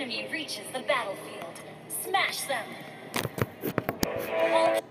enemy reaches the battlefield. Smash them! All